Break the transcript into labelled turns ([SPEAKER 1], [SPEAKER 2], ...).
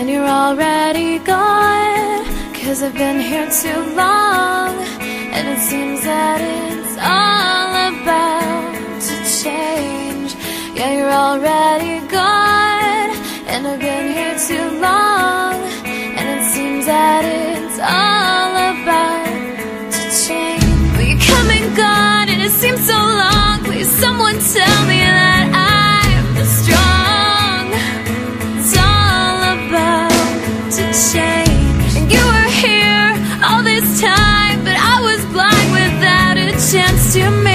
[SPEAKER 1] and you're already gone. Cause I've been here too long, and it seems that it's all about to change. Yeah, you're already gone, and I've been here too long, and it seems that it's all about to change. You come and gone, and it seems so long. Please, someone tell chance to make